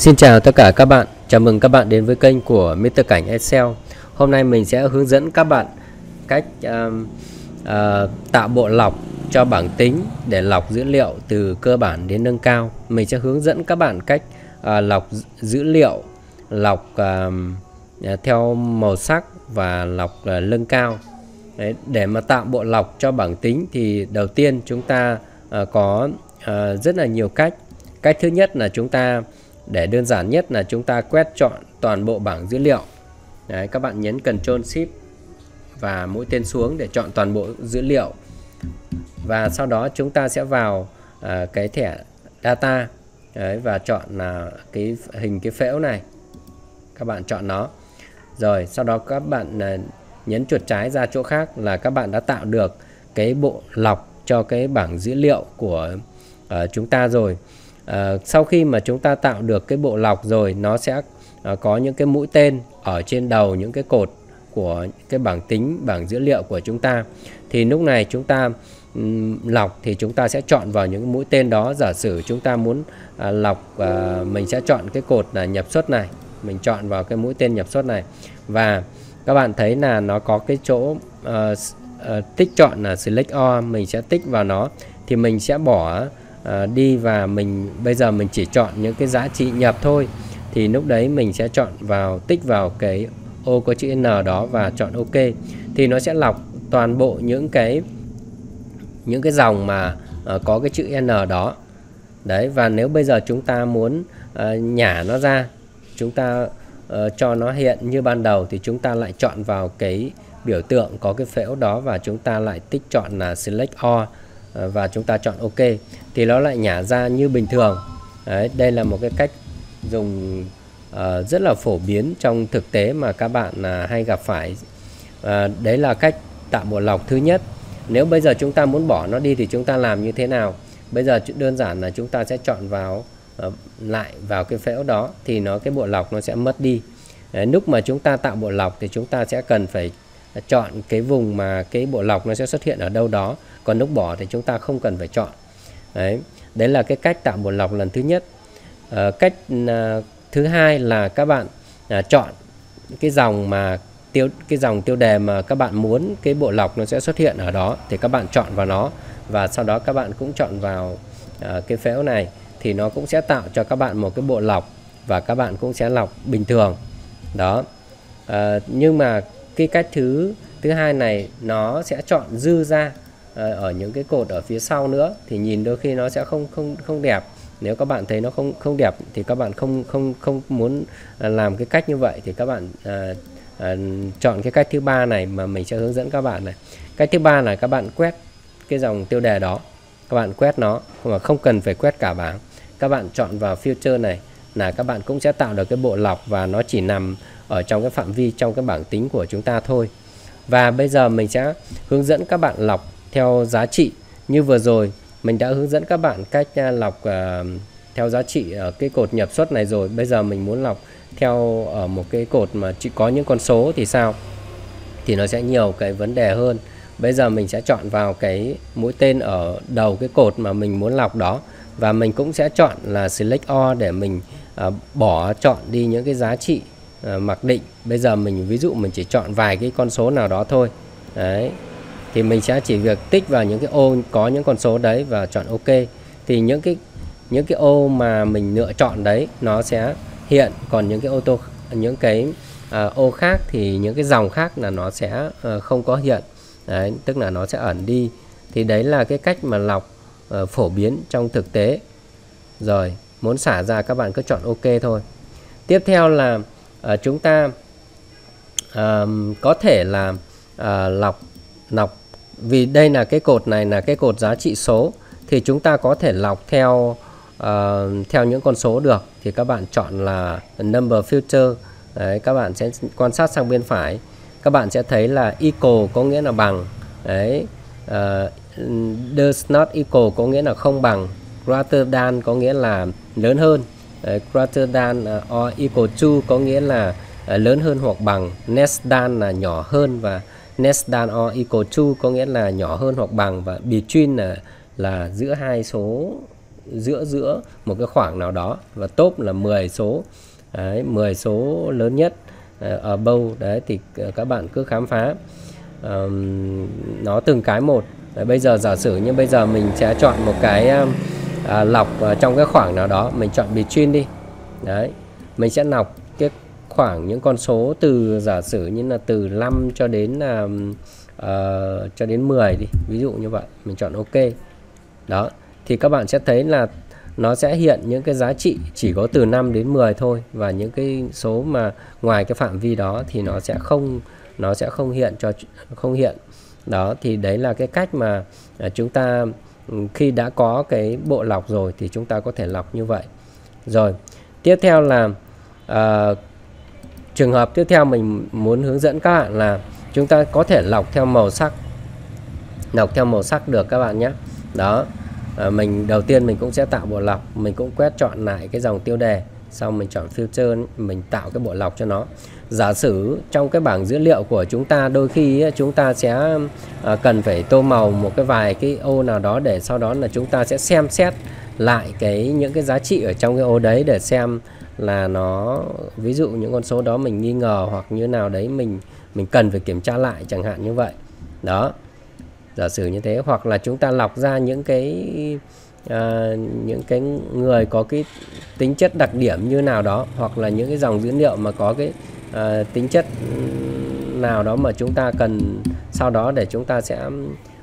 Xin chào tất cả các bạn, chào mừng các bạn đến với kênh của Mr. Cảnh Excel. Hôm nay mình sẽ hướng dẫn các bạn cách uh, uh, tạo bộ lọc cho bảng tính để lọc dữ liệu từ cơ bản đến nâng cao. Mình sẽ hướng dẫn các bạn cách uh, lọc dữ liệu, lọc uh, theo màu sắc và lọc uh, nâng cao. Đấy, Để mà tạo bộ lọc cho bảng tính thì đầu tiên chúng ta uh, có uh, rất là nhiều cách. Cách thứ nhất là chúng ta để đơn giản nhất là chúng ta quét chọn toàn bộ bảng dữ liệu. Đấy, các bạn nhấn Ctrl Shift và mũi tên xuống để chọn toàn bộ dữ liệu. Và sau đó chúng ta sẽ vào à, cái thẻ data Đấy, và chọn là cái hình cái phễu này. Các bạn chọn nó. Rồi sau đó các bạn à, nhấn chuột trái ra chỗ khác là các bạn đã tạo được cái bộ lọc cho cái bảng dữ liệu của uh, chúng ta rồi à, sau khi mà chúng ta tạo được cái bộ lọc rồi nó sẽ à, có những cái mũi tên ở trên đầu những cái cột của cái bảng tính bảng dữ liệu của chúng ta. Thì lúc này chúng ta um, lọc thì chúng ta sẽ chọn vào những mũi tên đó. Giả sử chúng ta muốn à, lọc à, mình sẽ chọn cái cột là nhập xuất này. Mình chọn vào cái mũi tên nhập xuất này. Và các bạn thấy là nó có cái chỗ uh, uh, tích chọn là select all mình sẽ tích vào nó. Thì mình sẽ bỏ Ờ, đi và mình bây giờ mình chỉ chọn những cái giá trị nhập thôi thì lúc đấy mình sẽ chọn vào tích vào cái ô có chữ N đó và chọn OK. Thì nó sẽ lọc toàn bộ những cái những cái dòng mà uh, có cái chữ N đó. Đấy và nếu bây giờ chúng ta muốn uh, nhả nó ra chúng ta uh, cho nó hiện như ban đầu thì chúng ta lại chọn vào cái biểu tượng có cái phễu đó và chúng ta lại tích chọn là select all. Ờ, và chúng ta chọn OK thì nó lại nhả ra như bình thường. Đấy, đây là một cái cách dùng uh, rất là phổ biến trong thực tế mà các bạn uh, hay gặp phải. Uh, đấy là cách tạo bộ lọc. Thứ nhất nếu bây giờ chúng ta muốn bỏ nó đi thì chúng ta làm như thế nào? Bây giờ đơn giản là chúng ta sẽ chọn vào uh, lại vào cái phễu đó thì nó cái bộ lọc nó sẽ mất đi. Đấy, lúc mà chúng ta tạo bộ lọc thì chúng ta sẽ cần phải chọn cái vùng mà cái bộ lọc nó sẽ xuất hiện ở đâu đó. Còn lúc bỏ thì chúng ta không cần phải chọn. Đấy. Đấy là cái cách tạo bộ lọc lần thứ nhất. À, cách à, thứ hai là các bạn à, chọn cái dòng mà tiêu cái dòng tiêu đề mà các bạn muốn cái bộ lọc nó sẽ xuất hiện ở đó thì các bạn chọn vào nó. Và sau đó các bạn cũng chọn vào à, cái phễu này thì nó cũng sẽ tạo cho các bạn một cái bộ lọc và các bạn cũng sẽ lọc bình thường. Đó. À, nhưng mà cái cách thứ thứ hai này nó sẽ chọn dư ra ờ, ở những cái cột ở phía sau nữa. Thì nhìn đôi khi nó sẽ không không không đẹp. Nếu các bạn thấy nó không không đẹp thì các bạn không không không muốn ờ, làm cái cách như vậy. Thì các bạn à, à, chọn cái cách thứ ba này mà mình sẽ hướng dẫn các bạn này. Cách thứ ba là các bạn quét cái dòng tiêu đề đó. Các bạn quét nó mà không cần phải quét cả bảng. Các bạn chọn vào filter này là các bạn cũng sẽ tạo được cái bộ lọc và nó chỉ nằm ở trong cái phạm vi trong cái bảng tính của chúng ta thôi. Và bây giờ mình sẽ hướng dẫn các bạn lọc theo giá trị. Như vừa rồi mình đã hướng dẫn các bạn cách à, lọc uh, theo giá trị ở cái cột nhập xuất này rồi. Bây giờ mình muốn lọc theo ở một cái cột mà chỉ có những con số thì sao? Thì nó sẽ nhiều cái vấn đề hơn. Bây giờ mình sẽ chọn vào cái mũi tên ở đầu cái cột mà mình muốn lọc đó. Và mình cũng sẽ chọn là select all để mình uh, bỏ chọn đi những cái giá trị Ờ, mặc định. Bây giờ mình ví dụ mình chỉ chọn vài cái con số nào đó thôi. Đấy. Thì mình sẽ chỉ việc tích vào những cái ô có những con số đấy và chọn OK. Thì những cái những cái ô mà mình lựa chọn đấy nó sẽ hiện. Còn những cái ô tô những cái uh, ô khác thì những cái dòng khác là nó sẽ uh, không có hiện. Đấy tức là nó sẽ ẩn đi. Thì đấy là cái cách mà lọc uh, phổ biến trong thực tế. Rồi muốn xả ra các bạn cứ chọn OK thôi. Tiếp theo là à, chúng ta à, có thể là à, lọc lọc vì đây là cái cột này là cái cột giá trị số thì chúng ta có thể lọc theo uh, theo những con số được. Thì các bạn chọn là number filter. Đấy các bạn sẽ quan sát sang bên phải. Các bạn sẽ thấy là equal có nghĩa là bằng. Đấy uh, does not equal có nghĩa là không bằng. Greater than có nghĩa là lớn hơn. Ờ, greater than uh, or equal to có nghĩa là uh, lớn hơn hoặc bằng. Less than là nhỏ hơn và less than or equal to có nghĩa là nhỏ hơn hoặc bằng. Và between là là giữa hai số giữa giữa một cái khoảng nào đó. Và top là 10 số. Đấy, 10 số lớn nhất ở bầu đấy thì các bạn cứ khám phá. Um, nó từng cái một. Đấy, bây giờ giả sử như bây giờ mình sẽ chọn một cái à, lọc trong cái khoảng nào đó mình chọn between đi. Đấy mình sẽ lọc cái khoảng những con số từ giả sử như là từ 5 cho đến là uh, cho đến 10 đi ví dụ như vậy mình chọn ok. Đó thì các bạn sẽ thấy là nó sẽ hiện những cái giá trị chỉ có từ 5 đến 10 thôi và những cái số mà ngoài cái phạm vi đó thì nó sẽ không nó sẽ không hiện cho không hiện. Đó thì đấy là cái cách mà à, chúng ta khi đã có cái bộ lọc rồi thì chúng ta có thể lọc như vậy. Rồi tiếp theo là uh, trường hợp tiếp theo mình muốn hướng dẫn các bạn là chúng ta có thể lọc theo màu sắc lọc theo màu sắc được các bạn nhé. Đó à, mình đầu tiên mình cũng sẽ tạo bộ lọc mình cũng quét chọn lại cái dòng tiêu đề xong mình chọn filter mình tạo cái bộ lọc cho nó giả sử trong cái bảng dữ liệu của chúng ta đôi khi chúng ta sẽ à, cần phải tô màu một cái vài cái ô nào đó để sau đó là chúng ta sẽ xem xét lại cái những cái giá trị ở trong cái ô đấy để xem là nó ví dụ những con số đó mình nghi ngờ hoặc như nào đấy mình mình cần phải kiểm tra lại chẳng hạn như vậy. Đó. Giả sử như thế hoặc là chúng ta lọc ra những cái à, những cái người có cái tính chất đặc điểm như nào đó hoặc là những cái dòng dữ liệu mà có cái Ờ, tính chất nào đó mà chúng ta cần sau đó để chúng ta sẽ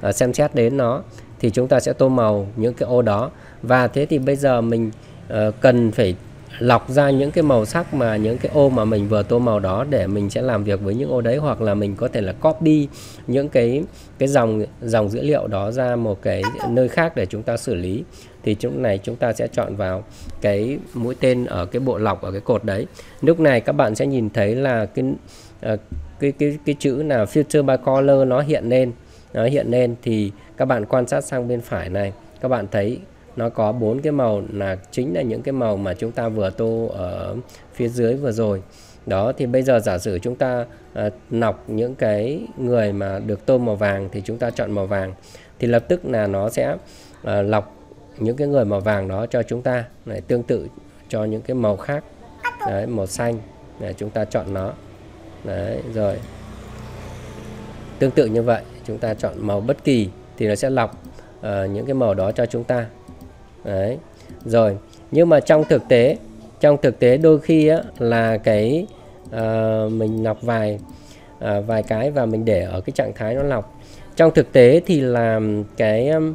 ờ, xem xét đến nó thì chúng ta sẽ tô màu những cái ô đó. Và thế thì bây giờ mình uh, cần phải lọc ra những cái màu sắc mà những cái ô mà mình vừa tô màu đó để mình sẽ làm việc với những ô đấy hoặc là mình có thể là copy những cái cái dòng dòng dữ liệu đó ra một cái nơi khác để chúng ta xử lý thì chỗ này chúng ta sẽ chọn vào cái mũi tên ở cái bộ lọc ở cái cột đấy. Lúc này các bạn sẽ nhìn thấy là cái uh, cái cái cái chữ là filter by color nó hiện lên. Nó hiện lên thì các bạn quan sát sang bên phải này các bạn thấy nó có bốn cái màu là chính là những cái màu mà chúng ta vừa tô ở phía dưới vừa rồi. Đó thì bây giờ giả sử chúng ta ờ, uh, nọc những cái người mà được tô màu vàng thì chúng ta chọn màu vàng. Thì lập tức là nó sẽ uh, lọc những cái người màu vàng đó cho chúng ta này tương tự cho những cái màu khác. Đấy màu xanh để chúng ta chọn nó. Đấy rồi. Tương tự như vậy chúng ta chọn màu bất kỳ thì nó sẽ lọc uh, những cái màu đó cho chúng ta. Đấy. Rồi nhưng mà trong thực tế trong thực tế đôi khi á, là cái uh, mình lọc vài uh, vài cái và mình để ở cái trạng thái nó lọc. Trong thực tế thì làm cái um,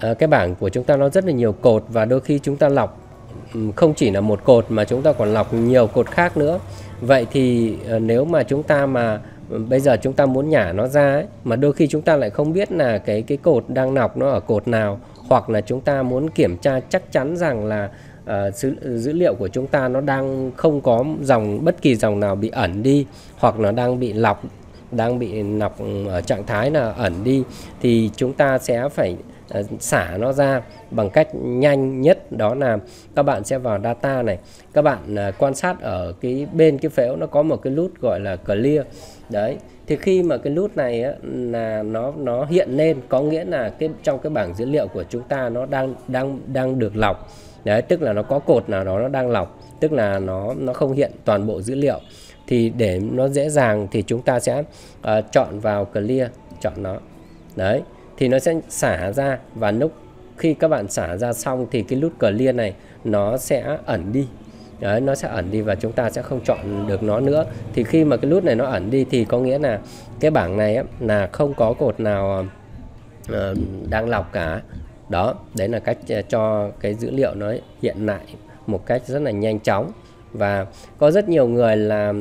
à, cái bảng của chúng ta nó rất là nhiều cột và đôi khi chúng ta lọc ừ, không chỉ là một cột mà chúng ta còn lọc nhiều cột khác nữa. Vậy thì à, nếu mà chúng ta mà ừ, bây giờ chúng ta muốn nhả nó ra ấy, mà đôi khi chúng ta lại không biết là cái cái cột đang lọc nó ở cột nào hoặc là chúng ta muốn kiểm tra chắc chắn rằng là uh, dữ, dữ liệu của chúng ta nó đang không có dòng bất kỳ dòng nào bị ẩn đi hoặc nó đang bị lọc đang bị lọc ừ, ở trạng thái là ẩn đi thì chúng ta sẽ phải Ờ, xả nó ra bằng cách nhanh nhất đó là các bạn sẽ vào data này. Các bạn ờ, quan sát ở cái bên cái phễu nó có một cái nút gọi là clear. Đấy thì khi mà cái nút này á, là nó nó hiện lên có nghĩa là cái trong cái bảng dữ liệu của chúng ta nó đang đang đang được lọc. Đấy tức là nó có cột nào đó nó đang lọc tức là nó nó không hiện toàn bộ dữ liệu. Thì để nó dễ dàng thì chúng ta sẽ uh, chọn vào clear chọn nó. Đấy thì nó sẽ xả ra và lúc khi các bạn xả ra xong thì cái nút clear này nó sẽ ẩn đi. Đấy, nó sẽ ẩn đi và chúng ta sẽ không chọn được nó nữa. Thì khi mà cái nút này nó ẩn đi thì có nghĩa là cái bảng này á, là không có cột nào uh, đang lọc cả. Đó đấy là cách ờ, cho cái dữ liệu nó hiện lại một cách rất là nhanh chóng. Và có rất nhiều người là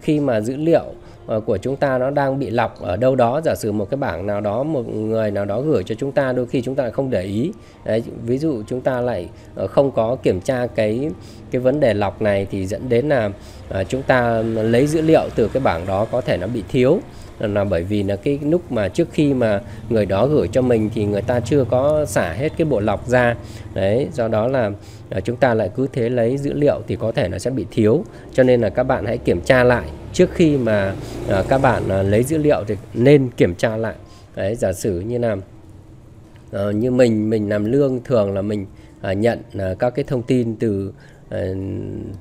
khi mà dữ liệu Ờ, của chúng ta nó đang bị lọc ở đâu đó. Giả sử một cái bảng nào đó một người nào đó gửi cho chúng ta đôi khi chúng ta lại không để ý. Đấy, ví dụ chúng ta lại ờ, không có kiểm tra cái cái vấn đề lọc này thì dẫn đến là ờ, chúng ta lấy dữ liệu từ cái bảng đó có thể nó bị thiếu. Là bởi vì là cái lúc mà trước khi mà người đó gửi cho mình thì người ta chưa có xả hết cái bộ lọc ra. Đấy do đó là chúng ta lại cứ thế lấy dữ liệu thì có thể nó sẽ bị thiếu. Cho nên là các bạn hãy kiểm tra lại trước khi mà uh, các bạn uh, lấy dữ liệu thì nên kiểm tra lại. Đấy giả sử như là uh, như mình mình làm lương thường là mình uh, nhận uh, các cái thông tin từ uh,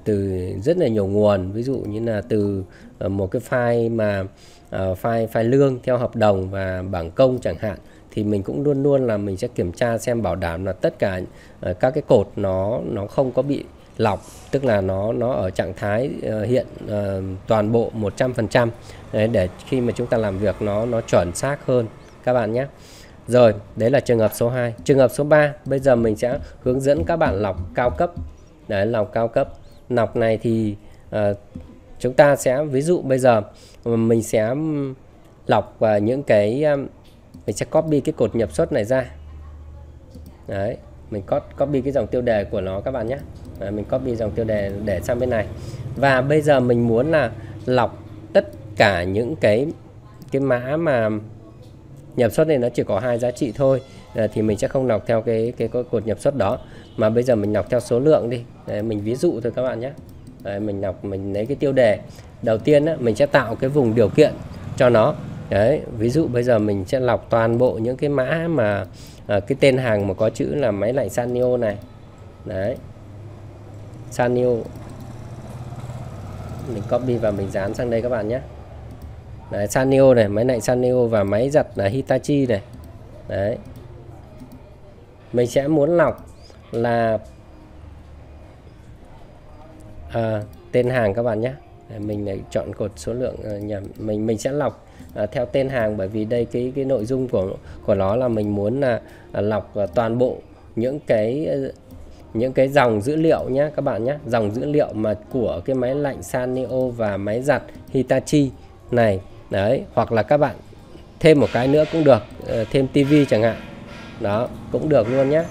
từ rất là nhiều nguồn. Ví dụ như là từ uh, một cái file mà uh, file file lương theo hợp đồng và bảng công chẳng hạn thì mình cũng luôn luôn là mình sẽ kiểm tra xem bảo đảm là tất cả uh, các cái cột nó nó không có bị lọc tức là nó nó ở trạng thái uh, hiện uh, toàn bộ 100% đấy, để khi mà chúng ta làm việc nó nó chuẩn xác hơn các bạn nhé. Rồi đấy là trường hợp số 2 trường hợp số 3 bây giờ mình sẽ hướng dẫn các bạn lọc cao cấp. Đấy lọc cao cấp. Lọc này thì uh, chúng ta sẽ ví dụ bây giờ mình sẽ lọc uh, những cái um, mình sẽ copy cái cột nhập xuất này ra. Đấy mình copy cái dòng tiêu đề của nó các bạn nhé à, mình copy dòng tiêu đề để sang bên này. Và bây giờ mình muốn là lọc tất cả những cái cái mã mà nhập xuất này nó chỉ có hai giá trị thôi. À, thì mình sẽ không lọc theo cái cái cột nhập xuất đó. Mà bây giờ mình lọc theo số lượng đi. Đấy, mình ví dụ thôi các bạn nhé. Đấy, mình lọc mình lấy cái tiêu đề. Đầu tiên á, mình sẽ tạo cái vùng điều kiện cho nó. Đấy, ví dụ bây giờ mình sẽ lọc toàn bộ những cái mã mà à, cái tên hàng mà có chữ là máy lạnh Sanyo này. Đấy. Sanyo mình copy và mình dán sang đây các bạn nhé. Đấy, Sanyo này máy lạnh Sanyo và máy giặt là Hitachi này. Đấy. Mình sẽ muốn lọc là à, tên hàng các bạn nhé. Mình lại chọn cột số lượng à, nhầm. Mình mình sẽ lọc à, theo tên hàng bởi vì đây cái cái nội dung của của nó là mình muốn là à, lọc à, toàn bộ những cái những cái dòng dữ liệu nhé các bạn nhé dòng dữ liệu mà của cái máy lạnh Sanio và máy giặt Hitachi này. Đấy hoặc là các bạn thêm một cái nữa cũng được. Ờ, thêm tivi chẳng hạn. Đó cũng được luôn nhé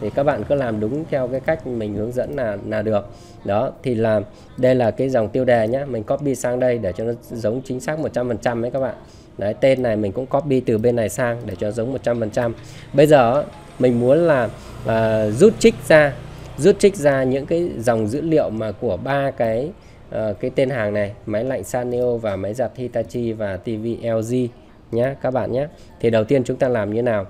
thì các bạn cứ làm đúng theo cái cách mình hướng dẫn là là được. Đó thì là đây là cái dòng tiêu đề nhé mình copy sang đây để cho nó giống chính xác 100% đấy các bạn. Đấy tên này mình cũng copy từ bên này sang để cho giống 100% bây giờ mình muốn là uh, rút trích ra rút trích ra những cái dòng dữ liệu mà của ba cái uh, cái tên hàng này máy lạnh Sanyo và máy giặt Hitachi và TV LG nhé các bạn nhé thì đầu tiên chúng ta làm như nào?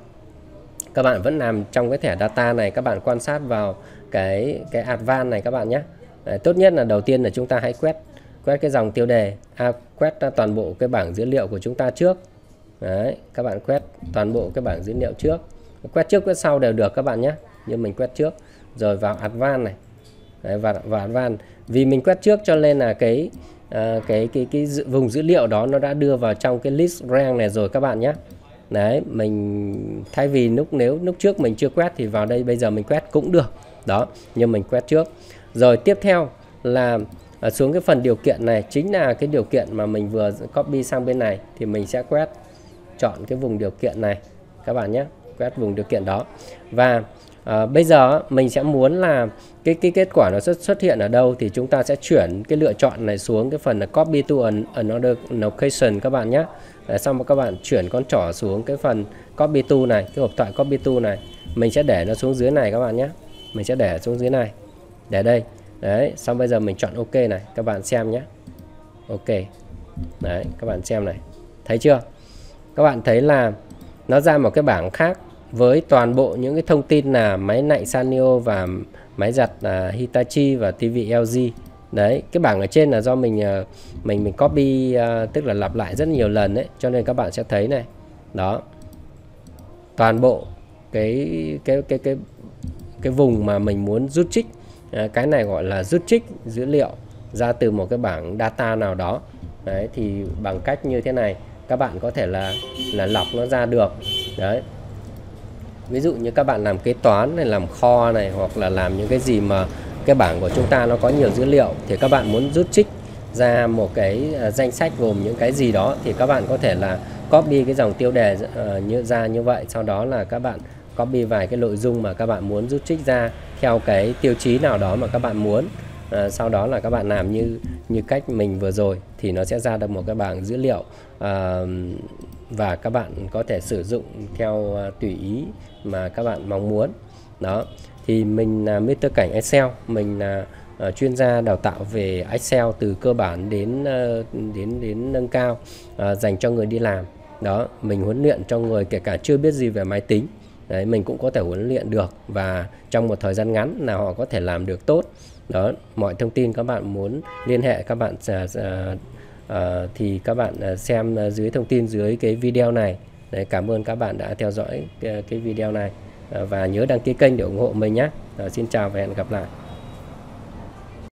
Các bạn vẫn làm trong cái thẻ data này các bạn quan sát vào cái cái Advan này các bạn nhé Đấy, tốt nhất là đầu tiên là chúng ta hãy quét quét cái dòng tiêu đề à, quét toàn bộ cái bảng dữ liệu của chúng ta trước. Đấy, các bạn quét toàn bộ cái bảng dữ liệu trước. Quét trước quét sau đều được các bạn nhé nhưng mình quét trước rồi vào advanced này. Đấy, và vào advanced vì mình quét trước cho nên là cái uh, cái cái cái vùng dữ liệu đó nó đã đưa vào trong cái list rank này rồi các bạn nhé. Đấy mình thay vì lúc nếu lúc trước mình chưa quét thì vào đây bây giờ mình quét cũng được. Đó nhưng mình quét trước. Rồi tiếp theo là uh, xuống cái phần điều kiện này chính là cái điều kiện mà mình vừa copy sang bên này thì mình sẽ quét chọn cái vùng điều kiện này. Các bạn nhé quét vùng điều kiện đó. Và à, bây giờ mình sẽ muốn là cái cái kết quả nó xuất xuất hiện ở đâu thì chúng ta sẽ chuyển cái lựa chọn này xuống cái phần là copy to an, another location các bạn nhé. À, xong rồi các bạn chuyển con trỏ xuống cái phần copy to này cái hộp thoại copy to này. Mình sẽ để nó xuống dưới này các bạn nhé. Mình sẽ để xuống dưới này. Để đây. Đấy xong bây giờ mình chọn ok này các bạn xem nhé. Ok. Đấy các bạn xem này. Thấy chưa? Các bạn thấy là nó ra một cái bảng khác với toàn bộ những cái thông tin là máy lạnh Sanyo và máy giặt là Hitachi và TV LG đấy cái bảng ở trên là do mình à, mình mình copy uh, tức là lặp lại rất nhiều lần đấy cho nên các bạn sẽ thấy này. Đó. Toàn bộ cái cái cái cái cái vùng mà mình muốn rút trích à, cái này gọi là rút trích dữ liệu ra từ một cái bảng data nào đó. Đấy thì bằng cách như thế này các bạn có thể là là lọc nó ra được. Đấy ví dụ như các bạn làm kế toán này làm kho này hoặc là làm những cái gì mà cái bảng của chúng ta nó có nhiều dữ liệu thì các bạn muốn rút trích ra một cái à, danh sách gồm những cái gì đó thì các bạn có thể là copy cái dòng tiêu đề ờ, như ra như vậy. Sau đó là các bạn copy vài cái nội dung mà các bạn muốn rút trích ra theo cái tiêu chí nào đó mà các bạn muốn. À, sau đó là các bạn làm như như cách mình vừa rồi thì nó sẽ ra được một cái bảng dữ liệu à, và các bạn có thể sử dụng theo à, tùy ý mà các bạn mong muốn. Đó thì mình là Mr. Cảnh Excel mình là uh, chuyên gia đào tạo về Excel từ cơ bản đến uh, đến đến nâng cao uh, dành cho người đi làm. Đó mình huấn luyện cho người kể cả chưa biết gì về máy tính. Đấy mình cũng có thể huấn luyện được và trong một thời gian ngắn là họ có thể làm được tốt. Đó mọi thông tin các bạn muốn liên hệ các bạn uh, uh, thì các bạn xem dưới thông tin dưới cái video này. Đấy, cảm ơn các bạn đã theo dõi cái, video này. Và nhớ đăng ký kênh để ủng hộ mình nhé. Xin chào và hẹn gặp lại.